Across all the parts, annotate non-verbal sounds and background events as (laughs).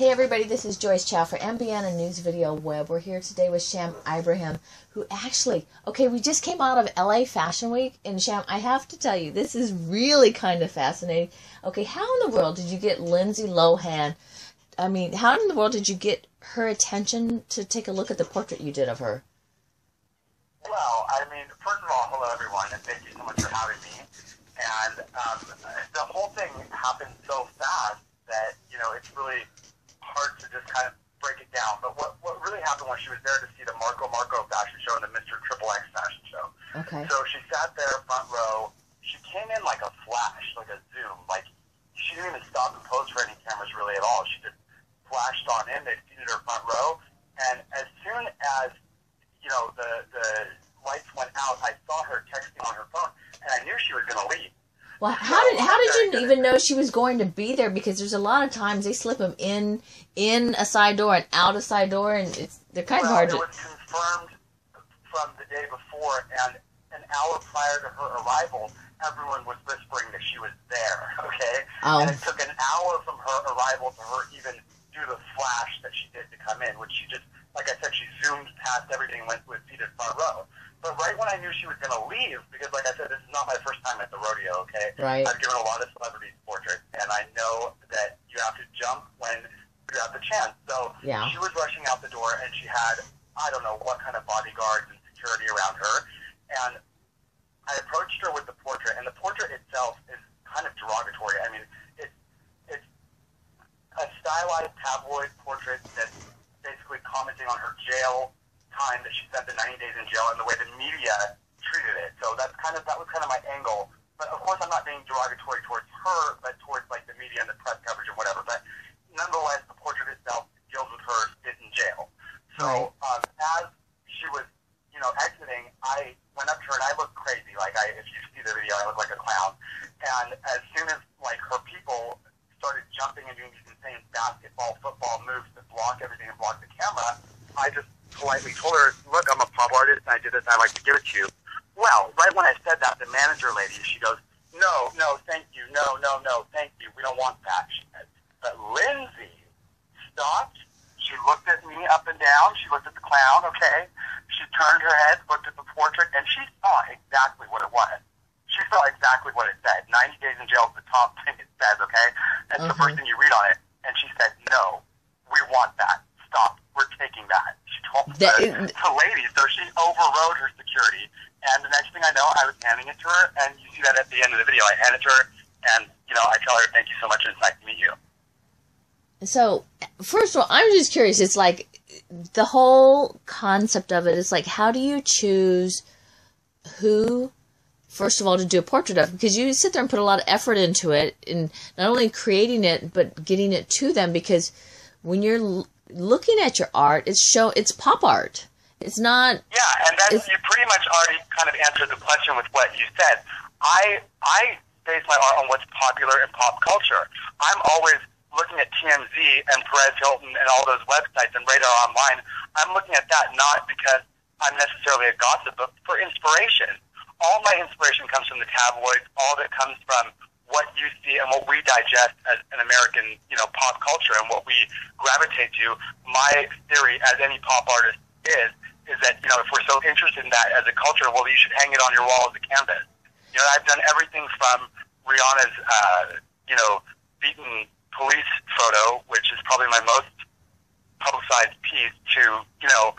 Hey everybody, this is Joyce Chow for MBN and News Video Web. We're here today with Sham Ibrahim, who actually, okay, we just came out of LA Fashion Week, and Sham, I have to tell you, this is really kind of fascinating. Okay, how in the world did you get Lindsay Lohan? I mean, how in the world did you get her attention to take a look at the portrait you did of her? Well, I mean, first of all, hello everyone, and thank you so much for having me. And um, the whole thing happened so fast that you know it's really hard to just kind of break it down. But what, what really happened was she was there to see the Marco Marco fashion show and the Mr. Triple X fashion show. Okay. So she sat there front row. She came in like a flash, like a zoom. Like she didn't even stop and pose for any cameras really at all. She just flashed on in. They seated her front row, and as soon as you know the the lights went out, I saw her texting on her phone, and I knew she was going to leave. Well, how did how did you even know she was going to be there? Because there's a lot of times they slip them in in a side door and out a side door, and it's they're kind well, of hard it to. was confirmed from the day before, and an hour prior to her arrival, everyone was whispering that she was there. (laughs) Okay, Oh. and it took an hour from her arrival to her even do the flash that she did to come in, which she just, like I said, she zoomed past everything, and went with seated front row. But right when I knew she was going to leave, because like I said, this is not my first time at the rodeo. Okay, Right. I've given a lot of celebrities portraits, and I know that you have to jump when you have the chance. So Yeah. she was rushing out the door, and she had I don't know what kind of bodyguards and security around her. And I approached her with the portrait, and the portrait itself is kind of derogatory. I mean, it's it's a stylized tabloid portrait that's basically commenting on her jail time that she spent the 90 days in jail and the way the media treated it. So that's kind of that was kind of my angle. But of course, I'm not being derogatory towards her, but towards like the media and the press coverage and whatever. But nonetheless, the portrait itself deals with her sit in jail. So um, as she was, you know, exiting, I went up to her and I looked crazy. Like I, if you see the video, I look like a clown. And as soon as like her people started jumping and doing these insane basketball, football moves to block everything and block the camera, I just politely told her, "Look, I'm a pop artist and I did this. and I'd like to give it to you." Well, right when I said that, the manager lady, she goes, "No, no, thank you, no, no, no, thank you. We don't want that." She said. But Lindsay stopped. She looked at me up and down. She looked at the clown. Okay. She turned her head, looked at the portrait, and she saw exactly what it was. She saw exactly what it said. 90 days in jail is the top (laughs) thing it says, okay? That's the Mhm. first thing you read on it. And she said, no, we want that. Stop. We're taking that. She told That- the, the lady. So she overrode her security. And the next thing I know, I was handing it to her. And you see that at the end of the video. I hand it to her. And, you know, I tell her, thank you so much. And it's nice to meet you. So, first of all, I'm just curious. It's like the whole concept of it is like, how do you choose who, first of all, to do a portrait of? Because you sit there and put a lot of effort into it, in not only creating it but getting it to them. Because when you're l- looking at your art, it's show it's pop art. It's not. Yeah, and that's you pretty much already kind of answered the question with what you said. I I base my art on what's popular in pop culture. I'm always looking at TMZ and Perez Hilton and all those websites and Radar Online. I'm looking at that not because I'm necessarily a gossip, but for inspiration. All my inspiration comes from the tabloids. All it comes from what you see and what we digest as an American, you know, pop culture and what we gravitate to. My theory, as any pop artist is, is that you know if we're so interested in that as a culture, well, you should hang it on your wall as a canvas. You know, I've done everything from Rihanna's, uh, you know, beaten police photo, which is probably my most publicized piece, to you know,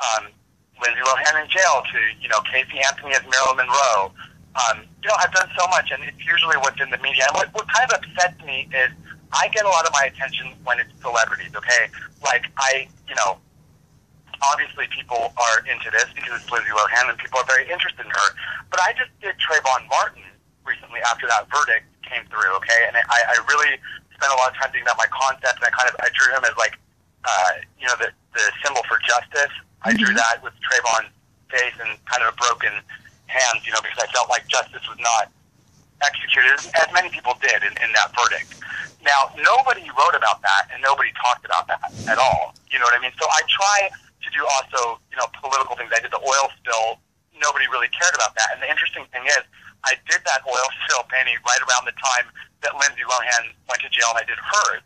um, Lindsay Lohan in jail, to you know, Casey Anthony as Marilyn Monroe. Um, you know, I've done so much, and it's usually what's in the media. And what, what kind of upsets me is I get a lot of my attention when it's celebrities. Okay, like I, you know, obviously people are into this because it's Lindsay Lohan and people are very interested in her. But I just did Trayvon Martin recently after that verdict came through, okay? And I, I really spent a lot of time thinking about my concept and I kind of I drew him as like uh, you know, the the symbol for justice. I drew that with Trayvon's face and kind of a broken hands, you know, because I felt like justice was not executed, as many people did in, in that verdict. Now, nobody wrote about that, and nobody talked about that at all. You know what I mean? So I try to do also, you know, political things. I did the oil spill. Nobody really cared about that. And the interesting thing is, I did that oil spill painting right around the time that Lindsay Lohan went to jail, and I did hers.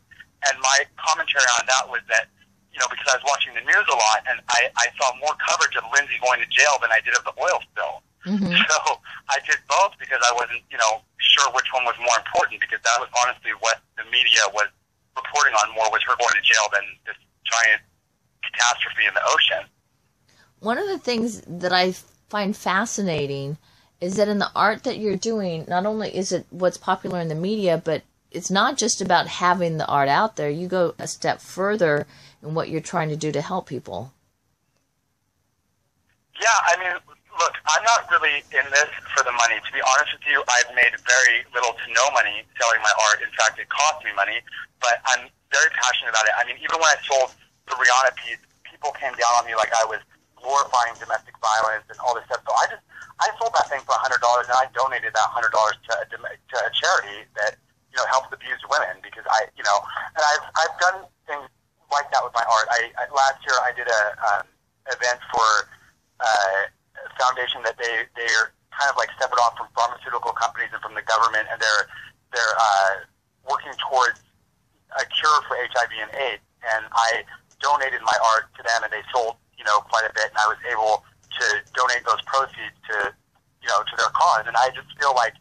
and my commentary on that was that you know because I was watching the news a lot, and I, I saw more coverage of Lindsay going to jail than I did of the oil spill. Mm-hmm. (laughs) So I did both because I wasn't you know sure which one was more important because that was honestly what the media was reporting on more was her going to jail than this giant catastrophe in the ocean. One of the things that I find fascinating is that in the art that you're doing, not only is it what's popular in the media, but it's not just about having the art out there. You go a step further in what you're trying to do to help people. Yeah, I mean, look, I'm not really in this for the money. To be honest with you, I've made very little to no money selling my art. In fact, it cost me money, but I'm very passionate about it. I mean, even when I sold the Rihanna piece, people came down on me like I was glorifying domestic violence and all this stuff. So I just I sold that thing for a hundred dollars, and I donated that hundred dollars to, to to a charity that you know helps abused women because I you know and I've I've done things like that with my art. I, I last year I did a um, event for uh, a foundation that they they're kind of like separate off from pharmaceutical companies and from the government, and they're they're uh, working towards a cure for HIV and AIDS. And I donated my art to them, and they sold know quite a bit, and I was able to donate those proceeds to you know to their cause. And I just feel like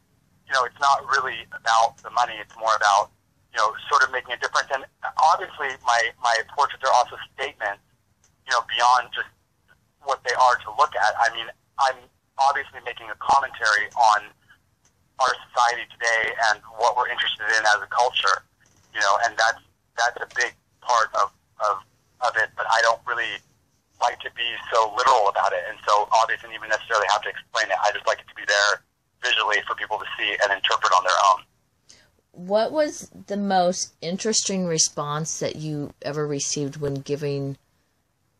you know it's not really about the money; it's more about you know sort of making a difference. And obviously, my my portraits are also statements, you know, beyond just what they are to look at. I mean, I'm obviously making a commentary on our society today and what we're interested in as a culture, you know, and that's that's a big part of of of it. But I don't really like to be so literal about it, and so obviously even necessarily have to explain it. I just like it to be there visually for people to see and interpret on their own. What was the most interesting response that you ever received when giving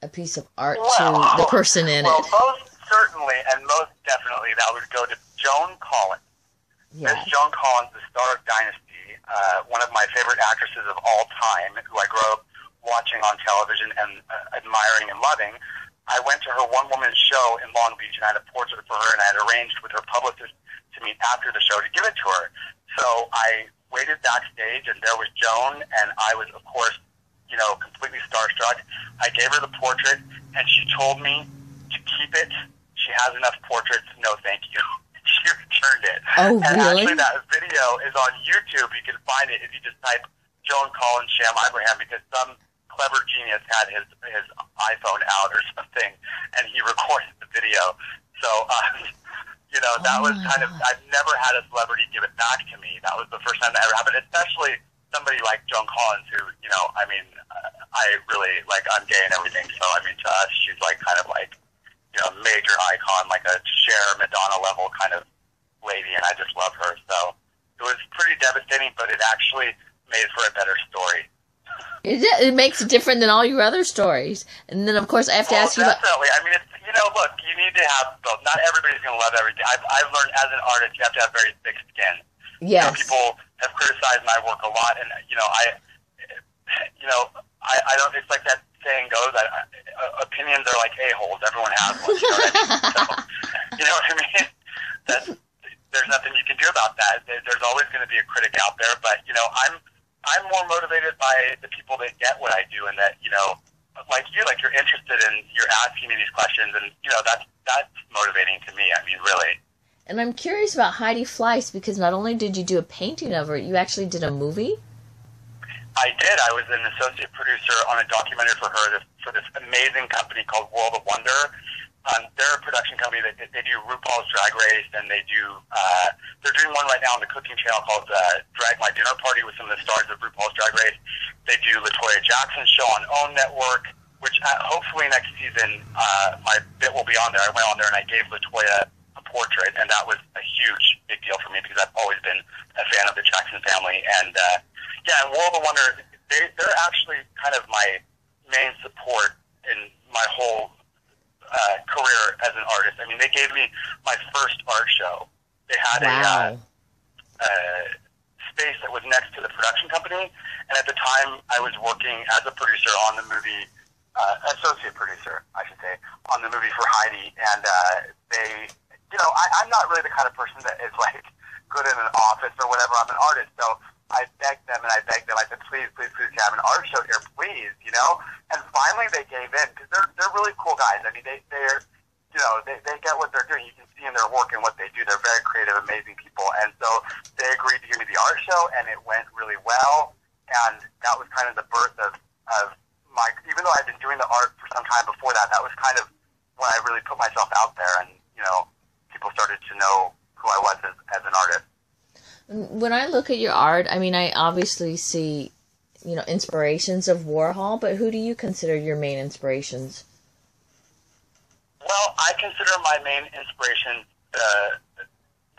a piece of art Well, to the person in well, it? most certainly and most definitely that would go to Joan Collins. Yeah. Miss Joan Collins, the star of Dynasty, uh, one of my favorite actresses of all time, who I grew up watching on television and uh, admiring and loving. I went to her one woman show in Long Beach and I had a portrait for her and I had arranged with her publicist to meet after the show to give it to her. So I waited backstage and there was Joan and I was of course, you know, completely starstruck. I gave her the portrait and she told me to keep it. She has enough portraits, no thank you. (laughs) she returned it. Oh, and really? actually that video is on YouTube. You can find it if you just type Joan Collins Sham Ibrahim because some clever genius had his his iPhone out or something, and he recorded the video. So, uh, you know, that Oh was kind of I've never had a celebrity give it back to me. That was the first time that ever happened, especially somebody like Joan Collins, who you know, I mean, uh, I really like I'm gay and everything. So, I mean, to us, she's like kind of like you know, major icon, like a Cher, Madonna level kind of lady, and I just love her. So it was pretty devastating, but it actually made for a better story. It, it makes it different than all your other stories. And then, of course, I have to well, ask you about. definitely. I mean, it's, you know, look, you need to have both. Not everybody's going to love everything. I've, I've learned as an artist, you have to have very thick skin. You know, people have criticized my work a lot, and you know, I, you know, I, I don't. It's like that saying goes. I, I, uh, opinions are like a holes. Everyone has one. You know what I mean? So, (laughs) you know what I mean? That's, there's nothing you can do about that. There- There's always going to be a critic out there, but you know, I'm I'm more motivated by the people that get what I do, and that you know, like you, like you're interested in, you're asking me these questions, and you know, that's that's motivating to me. I mean, really. And I'm curious about Heidi Fleiss because not only did you do a painting of her, you actually did a movie. I did. I was an associate producer on a documentary for her this, for this amazing company called World of Wonder. Um, they're a production company that they do RuPaul's Drag Race, and they do. Uh, they're doing one right now on the cooking channel called uh, Drag My Dinner Party with some of the stars of RuPaul's Drag Race. They do La Toya Jackson's show on OWN Network, which uh, hopefully next season uh, my bit will be on there. I went on there and I gave La Toya a portrait, and that was a huge big deal for me because I've always been a fan of the Jackson family. And uh, yeah, and World of Wonder, they, they're actually kind of my main support in my whole uh, career as an artist. I mean, they gave me my first art show. They had a uh, Wow. uh, space that was next to the production company, and at the time I was working as a producer on the movie, uh, associate producer, I should say, on the movie for Heidi, and uh, they, you know, I, I'm not really the kind of person that is (laughs) like good in an office or whatever. I'm an artist, so I begged them and I begged them. I said, please, please, please, have an art show here, please, you know. And finally, they gave in because they're they're really cool guys. I mean, they they're you know they they get what they're doing. You can see in their work and what they do. They're very creative, amazing people. And so they agreed to give me the art show, and it went really well. And that was kind of the birth of of my. Even though I'd been doing the art for some time before that, that was kind of when I really put myself out there, and you know, people started to know who I was as, as an artist when I look at your art, I mean, I obviously see, you know, inspirations of Warhol, but who do you consider your main inspirations? Well, I consider my main inspiration the,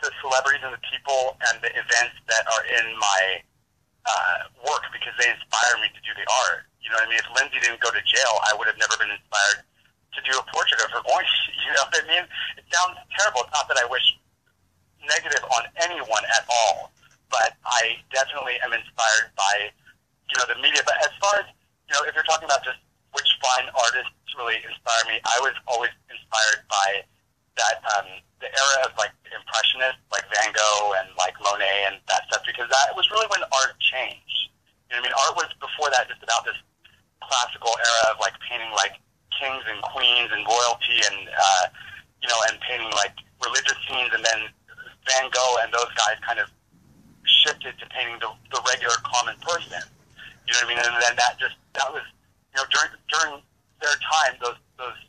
the celebrities and the people and the events that are in my uh, work because they inspire me to do the art. You know what I mean? If Lindsay didn't go to jail, I would have never been inspired to do a portrait of her going. (laughs) You know what I mean? It sounds terrible. It's not that I wish negative on anyone at all, but I definitely am inspired by, you know, the media. But as far as, you know, if you're talking about just which fine artists really inspire me, I was always inspired by that, um, the era of like impressionists, like Van Gogh and like Monet and that stuff, because that was really when art changed. You know what I mean? Art was before that just about this classical era of like painting like kings and queens and royalty and, uh, you know, and painting like religious scenes and then Van Gogh and those guys kind of shifted to painting the, the regular common person. You know what I mean? And then that just that was you know during during their time those those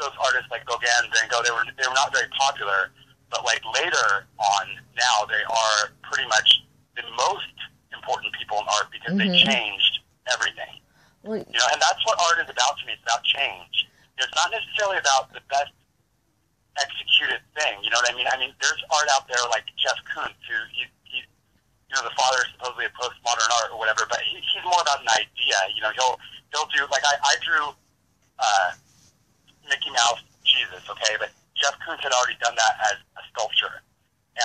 those artists like Gauguin, Van Gogh, they were they were not very popular. But like later on, now they are pretty much the most important people in art because mm-hmm. they changed everything. Well, you know, and that's what art is about to me. It's about change. It's not necessarily about the best executed thing. You know what I mean? I mean, there's art out there like Jeff Koons, who he, he you know, the father is supposedly of postmodern art or whatever, but he, he's more about an idea. You know, he'll he'll do like I, I drew uh, Mickey Mouse Jesus, okay, but Jeff Koons had already done that as a sculpture,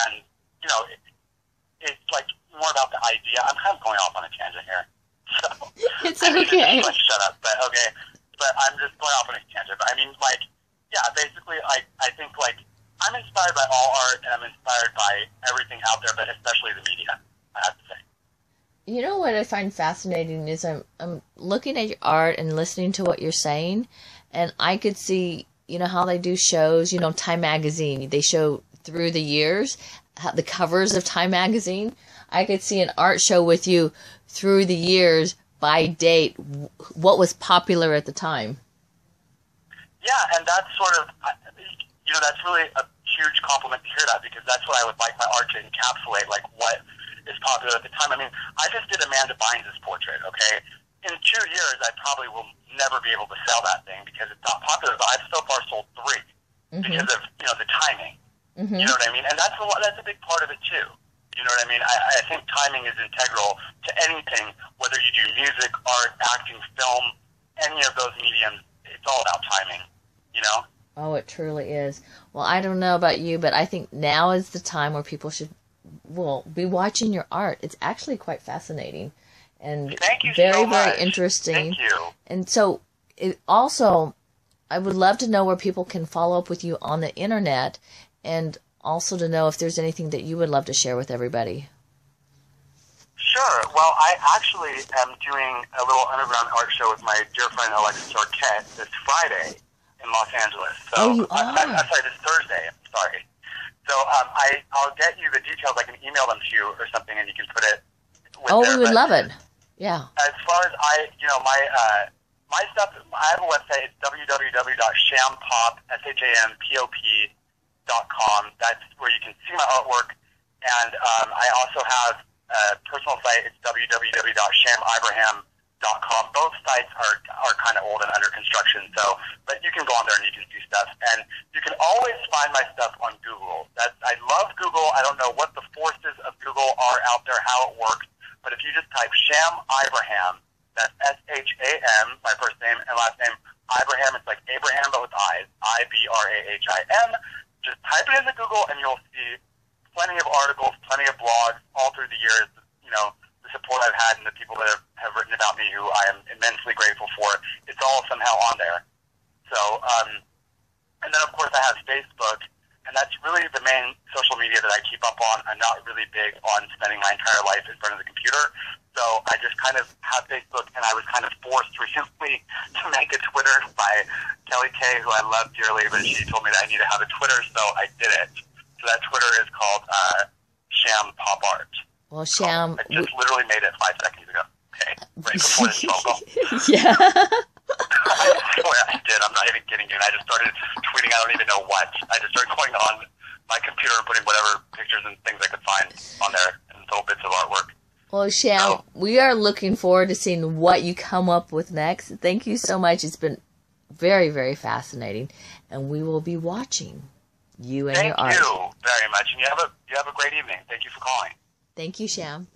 and you know, it, it's like more about the idea. I'm kind of going off on a tangent here, (laughs) so it's okay. like, shut up, but okay, but I'm just going off on a tangent. But I mean, like yeah, basically, I I think like I'm inspired by all art, and I'm inspired by everything out there, but especially the media. I have to say. You know what I find fascinating is I'm I'm looking at your art and listening to what you're saying, and I could see you know how they do shows. You know, Time Magazine they show through the years the covers of Time Magazine. I could see an art show with you through the years by date, what was popular at the time. Yeah, and that's sort of, you know, that's really a huge compliment to hear that because that's what I would like my art to encapsulate, like what is popular at the time. I mean, I just did Amanda Bynes' portrait, okay? In two years, I probably will never be able to sell that thing because it's not popular, but I've so far sold 3 mm-hmm. because of, you know, the timing. Mm-hmm. You know what I mean? And that's a, that's a big part of it, too. You know what I mean? I, I think timing is integral to anything, whether you do music, art, acting, film, any of those mediums. It's all about timing you know? Oh, it truly is. Well, I don't know about you, but I think now is the time where people should well be watching your art. It's actually quite fascinating and very so very interesting. Thank you. And so it also I would love to know where people can follow up with you on the internet and also to know if there's anything that you would love to share with everybody. Sure. Well, I actually am doing a little underground art show with my dear friend Alexis Arquette this Friday in Los Angeles. So, oh, you are? I, I, am sorry, this Thursday. I'm sorry. So um, I, I'll get you the details. I can email them to you or something, and you can put it. oh, there. we would love it. Yeah. As far as I, you know, my uh, my stuff. I have a website. It's www.shampop s h a m p o p dot com. That's where you can see my artwork, and um, I also have a personal site. It's www.shamibrahim.com com. Both sites are are kind of old and under construction, so but you can go on there and you can see stuff, and you can always find my stuff on Google. That's I love Google. I don't know what the forces of Google are out there, how it works, but if you just type Sham Ibrahim, that's S H A M, my first name and last name Ibrahim. It's like Abraham but with eyes, I B R A H I M. Just type it into Google and you'll see plenty of articles, plenty of blogs all through the years. You know the support I've had and the people that have, have written about me who I am immensely grateful for. It's all somehow on there. So, um, and then of course I have Facebook, and that's really the main social media that I keep up on. I'm not really big on spending my entire life in front of the computer, so I just kind of have Facebook, and I was kind of forced (laughs) recently to make a Twitter by Kelly Kay, who I love dearly, but she told me that I need to have a Twitter, so I did it. So that Twitter is called uh, Sham Pop Art. Well, oh, Sham, I just literally made it five seconds ago. Okay, right before this phone call. (laughs) yeah. (laughs) I swear I did. I'm not even kidding you. And I just started tweeting. I don't even know what. I just started going on my computer and putting whatever pictures and things I could find on there and little bits of artwork. Well, Sham, Oh. we are looking forward to seeing what you come up with next. Thank you so much. It's been very, very fascinating, and we will be watching you and your art. Thank you very much, and you have a you have a great evening. Thank you for calling. Thank you, Sham.